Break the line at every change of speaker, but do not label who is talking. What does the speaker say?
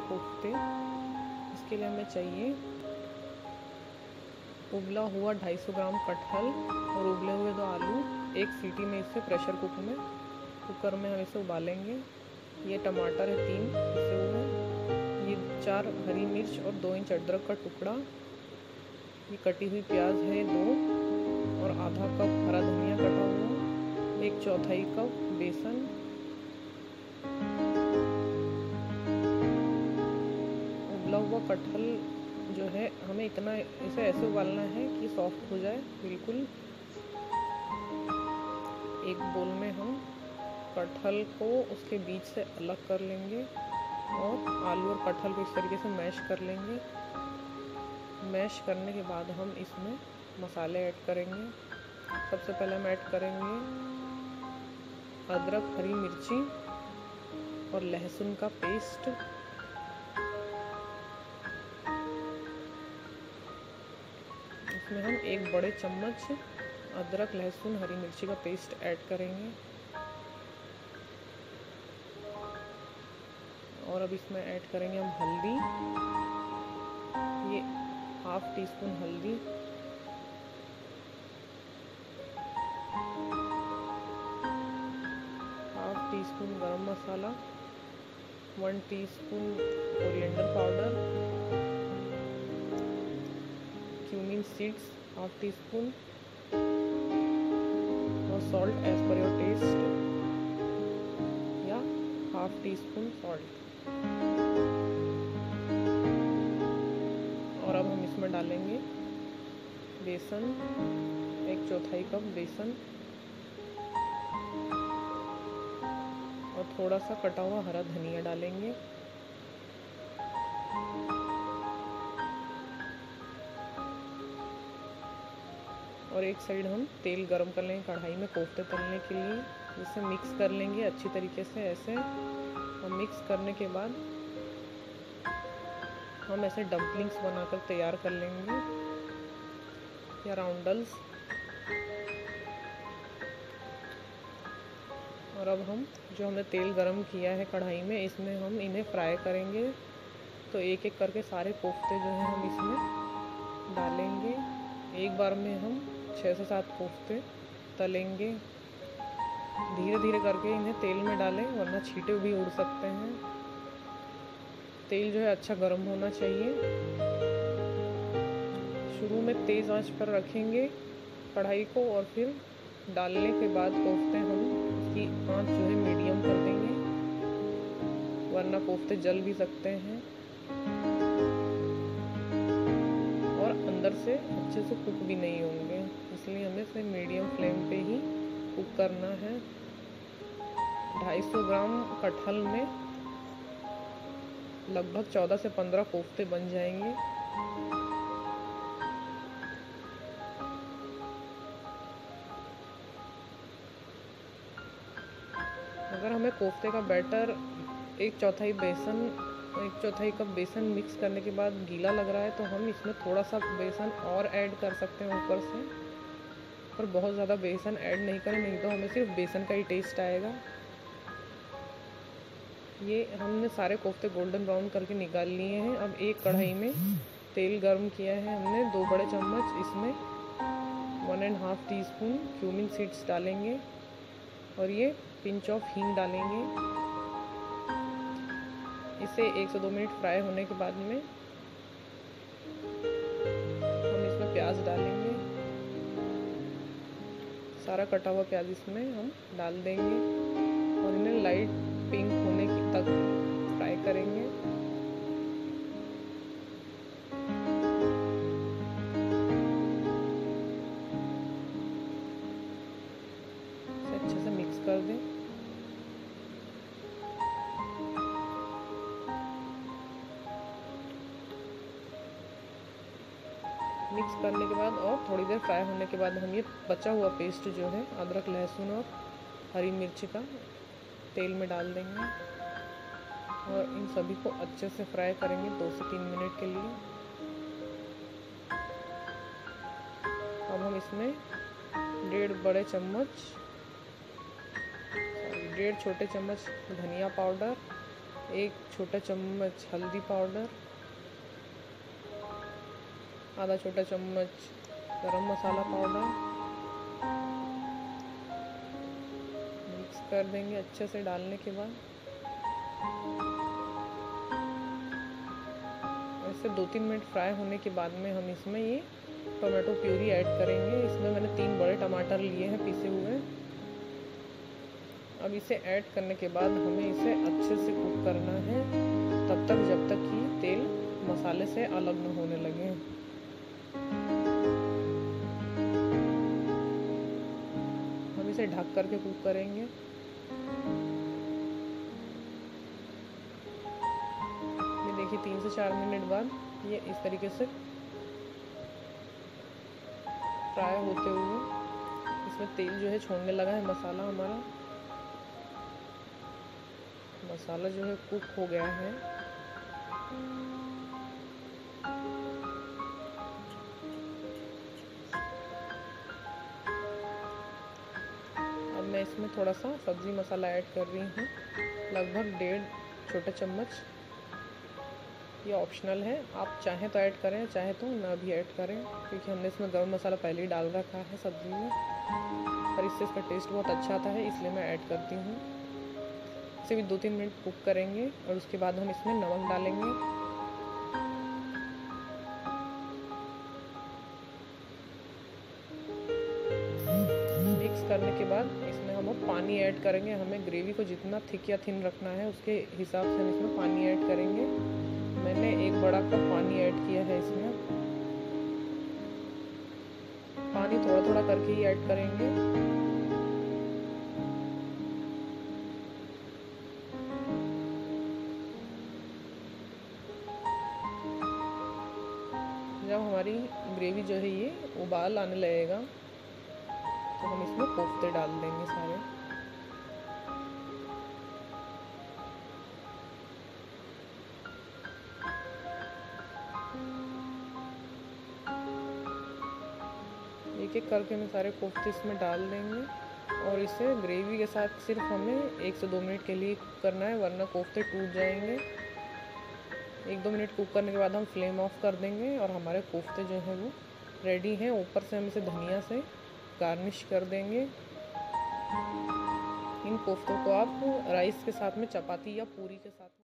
के कोफ्ते। इसके लिए हमें चाहिए उबला हुआ 250 ग्राम कटहल और उबले हुए दो आलू। एक सीटी में इसे प्रेशर कुकर में कुकर में हम इसे उबालेंगे। ये टमाटर है तीन, इसे हुए ये चार हरी मिर्च और दो इंच अदरक का टुकड़ा। ये कटी हुई प्याज है दो और आधा कप हरा धनिया कटा हुआ एक चौथाई कप बेसन। कटहल जो है, हमें इतना इसे ऐसे उबालना है कि सॉफ्ट हो जाए, बिल्कुल। एक बोल में हम कटहल को उसके बीच से अलग कर लेंगे और आलू और कटहल को इस तरीके से मैश कर लेंगे। मैश करने के बाद हम इसमें मसाले ऐड करेंगे। सबसे पहले हम ऐड करेंगे अदरक, हरी मिर्ची और लहसुन का पेस्ट इसमें हम एक बड़े चम्मच अदरक, लहसुन, हरी मिर्ची का पेस्ट ऐड करेंगे। और अब इसमें ऐड करेंगे हम हल्दी। ये हाफ़ टी स्पून हल्दी। हाफ़ टी स्पून गरम मसाला। One teaspoon coriander powder. Cumin seeds half teaspoon और salt as per your taste या half teaspoon salt और अब हम इसमें डालेंगे बेसन एक चौथाई कप बेसन और थोड़ा सा कटा हुआ हरा धनिया डालेंगे एक साइड हम तेल गरम कर लेंगे कढ़ाई में कोफ्ते तलने के लिए, जिसे मिक्स कर लेंगे अच्छी तरीके से, ऐसे। और मिक्स करने के बाद हम ऐसे डम्पलिंग्स बनाकर तैयार कर लेंगे, या राउंडल्स और अब हम जो हमने तेल गरम किया है कढ़ाई में, इसमें हम इन्हें फ्राई करेंगे। तो एक एक करके सारे कोफ्ते जो हैं हम इसमें डालेंगे। एक बार में हम छः से सात कोफ्ते तलेंगे। धीरे धीरे करके इन्हें तेल में डालें, वरना छीटे भी उड़ सकते हैं। तेल जो है अच्छा गर्म होना चाहिए। शुरू में तेज़ आँच पर रखेंगे कढ़ाई को और फिर डालने के बाद कोफ्ते हम उसकी आँच जो है मीडियम कर देंगे, वरना कोफ्ते जल भी सकते हैं। और अंदर से अच्छे से कुक भी नहीं होंगे। इसलिए हमें इसे मीडियम फ्लेम पे ही कुक करना है। 250 ग्राम कटहल में लगभग 14 से 15 कोफ्ते बन जाएँगे। अगर हमें कोफ्ते का बैटर एक चौथाई बेसन, एक चौथाई कप बेसन मिक्स करने के बाद गीला लग रहा है तो हम इसमें थोड़ा सा बेसन और ऐड कर सकते हैं ऊपर से। पर बहुत ज़्यादा बेसन ऐड नहीं करें, नहीं तो हमें सिर्फ़ बेसन का ही टेस्ट आएगा। ये हमने सारे कोफ्ते गोल्डन ब्राउन करके निकाल लिए हैं। अब एक कढ़ाई में तेल गर्म किया है हमने, दो बड़े चम्मच इसमें one and half teaspoon cumin seeds डालेंगे और ये पिंच ऑफ़ हींग डालेंगे। इसे एक से दो मिनट फ्राई होने के बाद में हम इसमें प्याज डालेंगे। सारा कटा हुआ प्याज इसमें हम डाल देंगे और इन्हें लाइट पिंक होने की तक फ्राई करेंगे। अच्छे से मिक्स कर दें। मिक्स करने के बाद और थोड़ी देर फ्राई होने के बाद हम ये बचा हुआ पेस्ट जो है, अदरक, लहसुन और हरी मिर्च का तेल में डाल देंगे। और इन सभी को अच्छे से फ्राई करेंगे दो से तीन मिनट के लिए। अब हम इसमें डेढ़ बड़े चम्मच डेढ़ छोटे चम्मच धनिया पाउडर, एक छोटा चम्मच हल्दी पाउडर आधा छोटा चम्मच गरम मसाला पाउडर। मिक्स कर देंगे अच्छे से डालने के बाद। ऐसे दो तीन मिनट फ्राई होने के बाद में हम इसमें ये टोमेटो प्यूरी ऐड करेंगे। इसमें मैंने तीन बड़े टमाटर लिए हैं पीसे हुए। अब इसे ऐड करने के बाद हमें इसे अच्छे से कुक करना है। तब तक, जब तक कि तेल मसाले से अलग न होने लगे। हम इसे ढक करके कुक करेंगे। ये देखिए, तीन से चार मिनट बाद ये इस तरीके से फ्राई होते हुए इसमें तेल जो है छोड़ने लगा है, मसाला हमारा। मसाला जो है कुक हो गया है। मैं इसमें थोड़ा सा सब्ज़ी मसाला ऐड कर रही हूँ। लगभग डेढ़ छोटा चम्मच। ये ऑप्शनल है। आप चाहें तो ऐड करें, चाहे तो ना भी ऐड करें, क्योंकि हमने इसमें गर्म मसाला पहले ही डाल रखा है सब्ज़ी में। पर इससे इसका टेस्ट बहुत अच्छा आता है इसलिए मैं ऐड करती हूँ। इसे भी दो तीन मिनट कुक करेंगे और उसके बाद हम इसमें नमक डालेंगे। करने के बाद इसमें हम पानी ऐड करेंगे। हमें ग्रेवी को जितना थिक या थिन रखना है, उसके हिसाब से हम इसमें पानी ऐड करेंगे। मैंने एक बड़ा कप पानी ऐड किया है इसमें। पानी थोड़ा थोड़ा करके ही ऐड करेंगे। जब हमारी ग्रेवी जो है ये उबाल आने लगेगा। तो हम इसमें कोफ्ते डाल देंगे सारे। एक एक करके हमें सारे कोफ्ते इसमें डाल देंगे और इसे ग्रेवी के साथ सिर्फ़ हमें एक से दो मिनट के लिए करना है, वरना कोफ्ते टूट जाएँगे। एक दो मिनट कुक करने के बाद हम फ्लेम ऑफ़ कर देंगे और हमारे कोफ्ते जो हैं वो रेडी हैं। ऊपर से हम इसे धनिया से गार्निश कर देंगे। इन कोफ्तों को आप राइस के साथ में, चपाती या पूरी के साथ